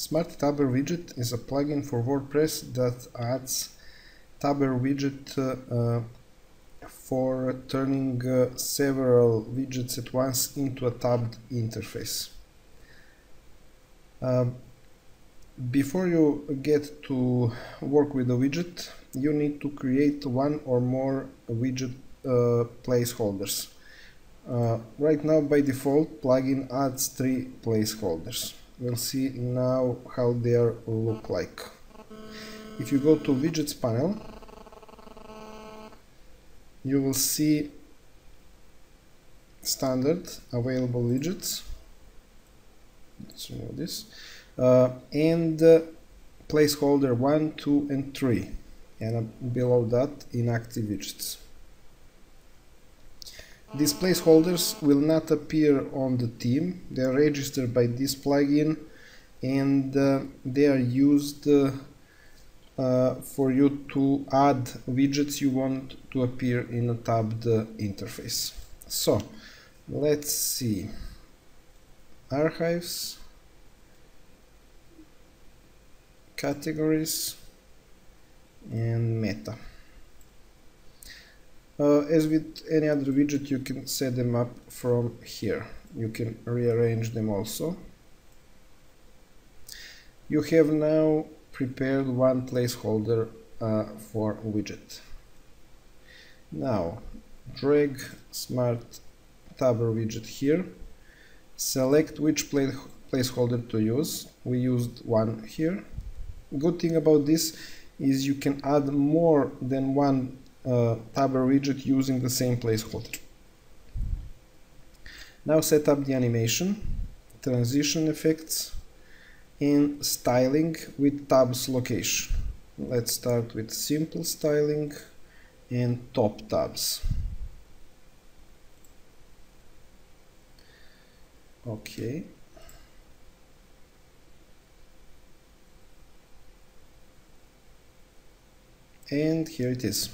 Smart Tabber widget is a plugin for WordPress that adds Tabber widget uh, for turning uh, several widgets at once into a tabbed interface. Um, before you get to work with a widget, you need to create one or more widget uh, placeholders. Uh, right now, by default, plugin adds three placeholders. We'll see now how they are look like. If you go to widgets panel, you will see standard available widgets. Let's remove this uh, and uh, placeholder 1, 2 and 3 and uh, below that inactive widgets. These placeholders will not appear on the theme, they are registered by this plugin and uh, they are used uh, uh, for you to add widgets you want to appear in a tabbed interface. So let's see archives categories and meta. Uh, as with any other widget you can set them up from here. You can rearrange them also. You have now prepared one placeholder uh, for widget. Now drag smart tabber widget here. Select which placeholder to use. We used one here good thing about this is you can add more than one uh, tabber widget using the same placeholder. Now set up the animation, transition effects, and styling with tabs location. Let's start with simple styling and top tabs. Okay. and here it is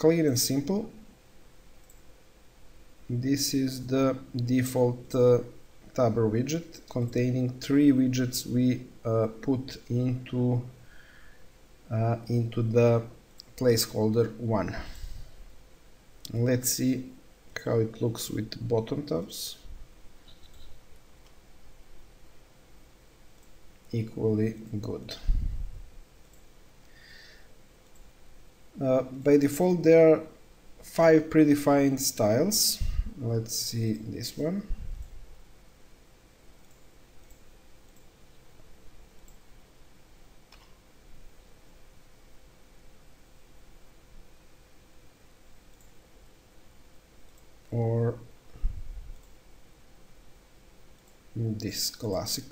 clear and simple. This is the default uh, tabber widget containing three widgets we uh, put into uh, into the placeholder one. Let's see how it looks with bottom tabs. Equally good Uh, by default there are five predefined styles. Let's see this one. Or this classic.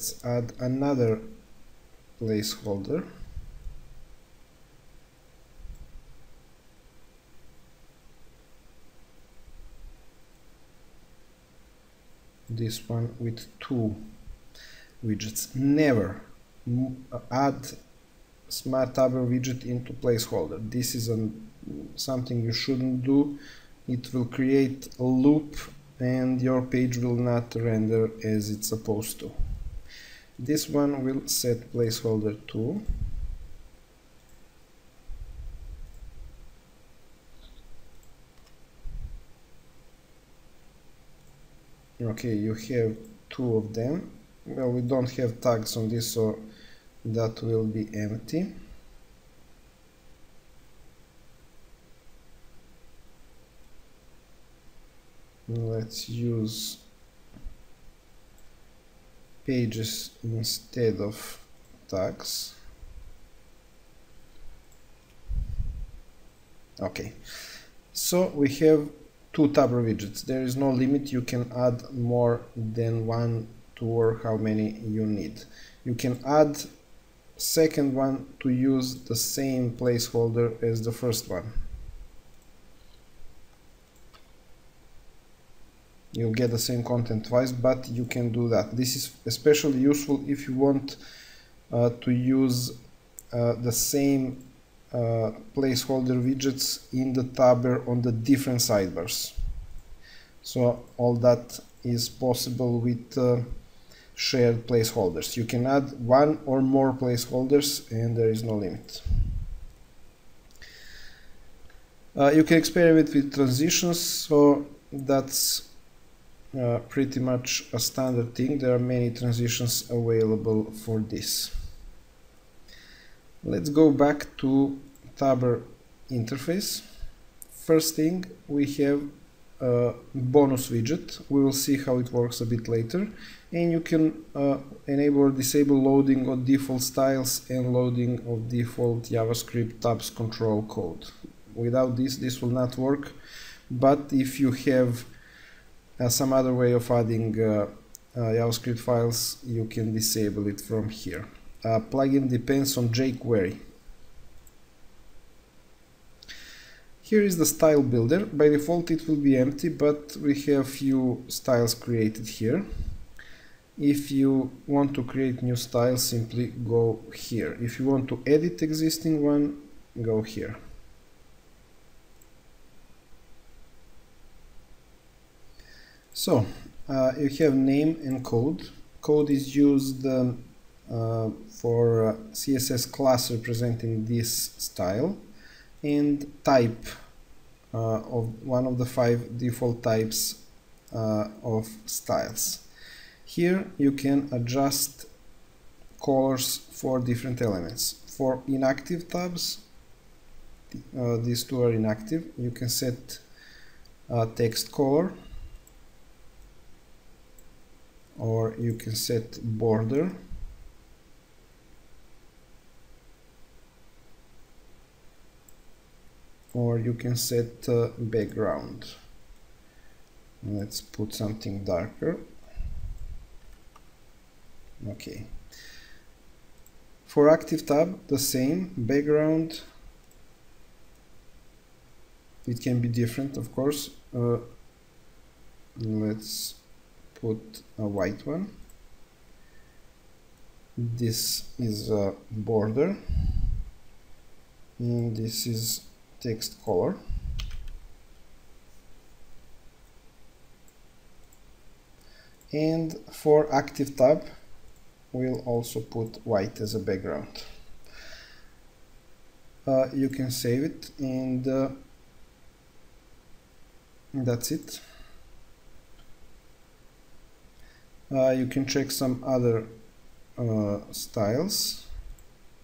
Let's add another placeholder. This one with two widgets. Never add smart tabber widget into placeholder. This is an, something you shouldn't do. It will create a loop and your page will not render as it's supposed to. This one will set placeholder 2 okay you have two of them. Well we don't have tags on this so that will be empty. Let's use pages instead of tags. Okay. So we have two tabber widgets. There is no limit. You can add more than one to or how many you need. You can add second one to use the same placeholder as the first one you'll get the same content twice but you can do that. This is especially useful if you want uh, to use uh, the same uh, placeholder widgets in the tabber on the different sidebars. So all that is possible with uh, shared placeholders. You can add one or more placeholders and there is no limit. Uh, you can experiment with transitions so that's uh, pretty much a standard thing. There are many transitions available for this. Let's go back to Tabber interface. First thing, we have a bonus widget. We will see how it works a bit later. And you can uh, enable or disable loading of default styles and loading of default JavaScript tabs control code. Without this, this will not work. But if you have uh, some other way of adding uh, uh, JavaScript files, you can disable it from here. plugin depends on jQuery. Here is the style builder. By default it will be empty, but we have few styles created here. If you want to create new styles, simply go here. If you want to edit existing one, go here. So uh, you have name and code. Code is used um, uh, for uh, CSS class representing this style and type uh, of one of the five default types uh, of styles. Here you can adjust colors for different elements. For inactive tabs, uh, these two are inactive, you can set text color or you can set border. Or you can set uh, background. Let's put something darker. Okay. For active tab the same background. It can be different of course. Uh, let's put a white one. This is a border. And this is text color. And for active tab we'll also put white as a background. Uh, you can save it and uh, that's it uh, you can check some other uh, styles.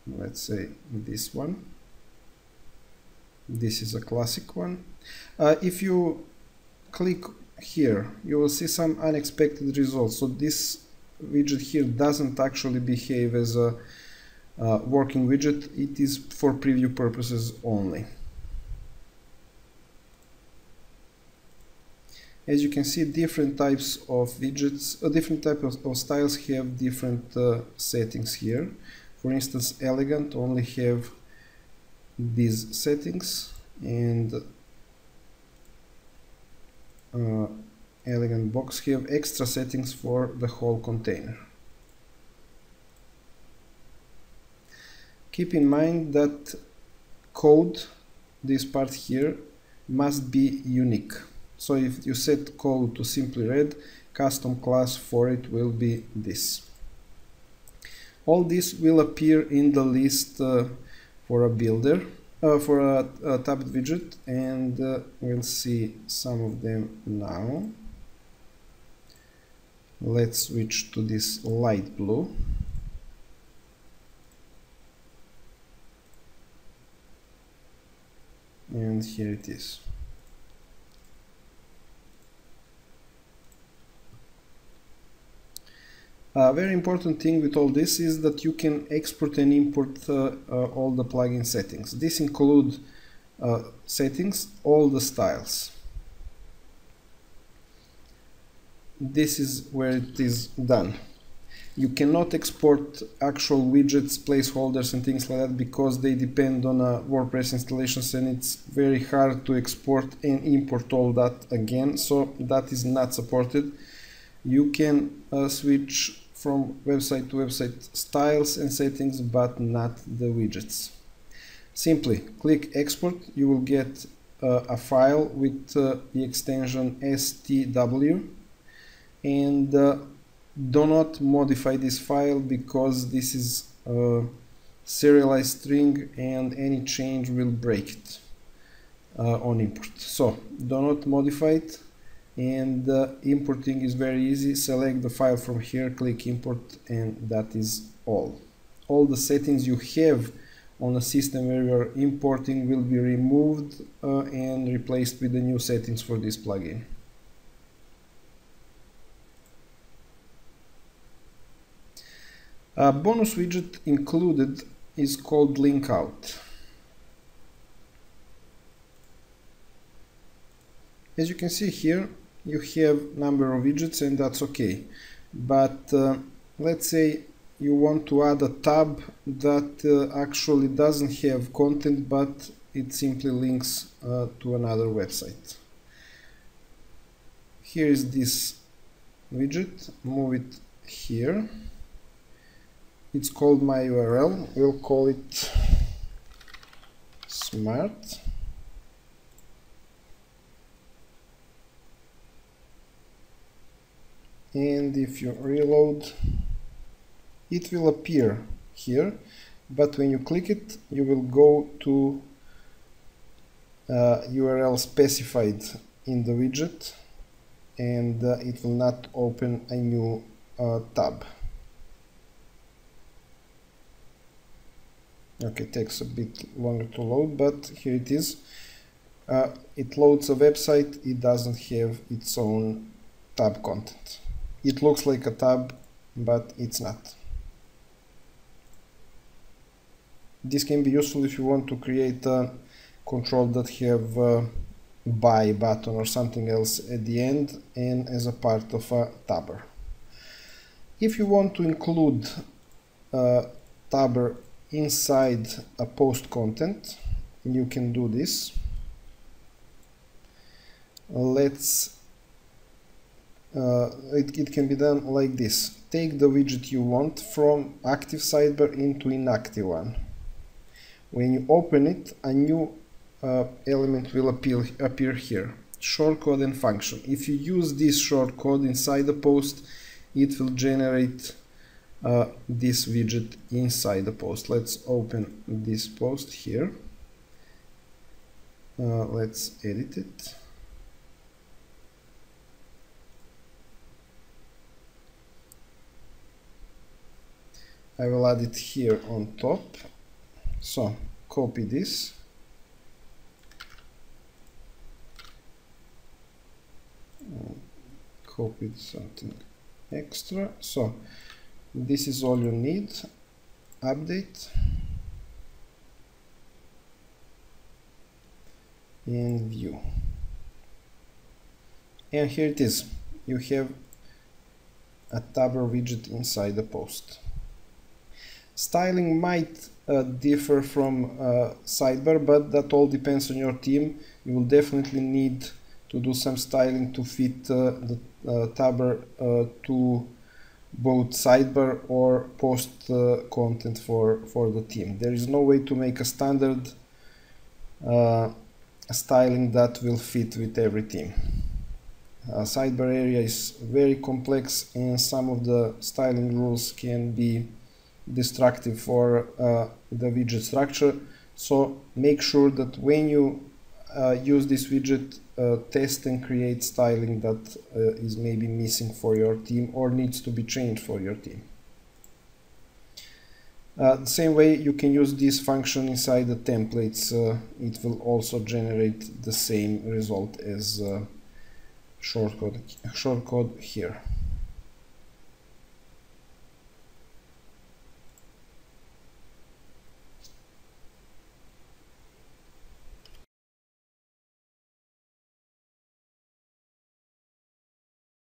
Let's say this one. This is a classic one. Uh, if you click here you will see some unexpected results. So this widget here doesn't actually behave as a uh, working widget. It is for preview purposes only as you can see different types of widgets uh, different types of, of, styles have different uh, settings here. For instance elegant only have these settings and uh, elegant box have extra settings for the whole container. Keep in mind that code this part here must be unique so if you set code to simply read, custom class for it will be this. All this will appear in the list uh, for a builder, uh, for a, a, tabbed widget, and uh, we'll see some of them now. Let's switch to this light blue. And here it is. A very important thing with all this is that you can export and import uh, uh, all the plugin settings. This include uh, settings, all the styles. This is where it is done. You cannot export actual widgets, placeholders and things like that because they depend on uh, WordPress installations and it's very hard to export and import all that again. So that is not supported. You can uh, switch from website to website styles and settings but not the widgets. Simply click export, you will get uh, a file with uh, the extension stw and uh, do not modify this file because this is a serialized string and any change will break it uh, on import. So do not modify it and uh, importing is very easy. Select the file from here, click import and that is all. All the settings you have on a system where you are importing will be removed uh, and replaced with the new settings for this plugin. A bonus widget included is called link out. As you can see here, you have number of widgets and that's okay. But uh, let's say you want to add a tab that uh, actually doesn't have content but it simply links uh, to another website. Here is this widget, move it here it's called my URL we'll call it smart and if you reload it will appear here but when you click it you will go to uh, URL specified in the widget and uh, it will not open a new uh, tab. Okay takes a bit longer to load but here it is. Uh, it loads a website it doesn't have its own tab content it looks like a tab but it's not. This can be useful if you want to create a control that have a buy button or something else at the end and as a part of a tabber. If you want to include a tabber inside a post content you can do this. Let's uh, it, it can be done like this take the widget you want from active sidebar into inactive one when you open it a new uh, element will appear, appear here shortcode and function if you use this shortcode inside the post it will generate uh, this widget inside the post. Let's open this post here. Uh, let's edit it. I will add it here on top. So copy this. Copy something extra. So this is all you need update and view and here it is you have a tabber widget inside the post styling might uh, differ from uh, sidebar but that all depends on your team you will definitely need to do some styling to fit uh, the uh, tabber uh, to both sidebar or post uh, content for, for the team. There is no way to make a standard styling that will fit with every team. Uh, sidebar area is very complex and some of the styling rules can be destructive for uh, the widget structure. So make sure that when you uh, use this widget uh, test and create styling that uh, is maybe missing for your team or needs to be changed for your team. Uh, the same way you can use this function inside the templates, uh, it will also generate the same result as shortcode, shortcode here.